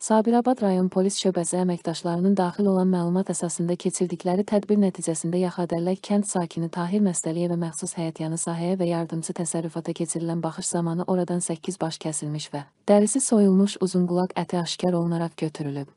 Sabirabad rayon polis şöbəsi əməkdaşlarının daxil olan məlumat əsasında keçirdikləri tədbir nəticəsində Yaxadəllək kənd sakini Tahir Məstəliyevə məxsus həyətyanı sahəyə və yardımçı təsərrüfata keçirilən baxış zamanı oradan 8 baş kəsilmiş və dərisi soyulmuş uzunqulaq əti aşkar olunaraq götürülüb.